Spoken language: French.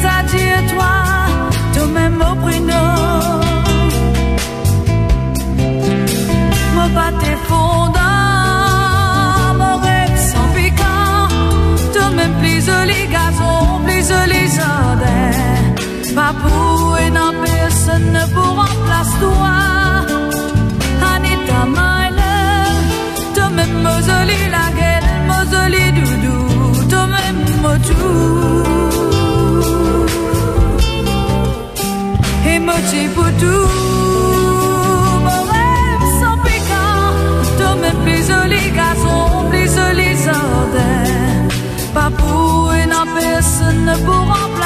les adieux, toi, tout même oh au pruneau. Me battre fondant, mon rêve sans piquant, tout même plus les gazons, plus les odeurs. Pas pour et non, personne ne pourra. Tout. Mon rêve sans piquant, de mes plus jolis garçons, plus jolis jardins. Pas pour une personne pour remplacer.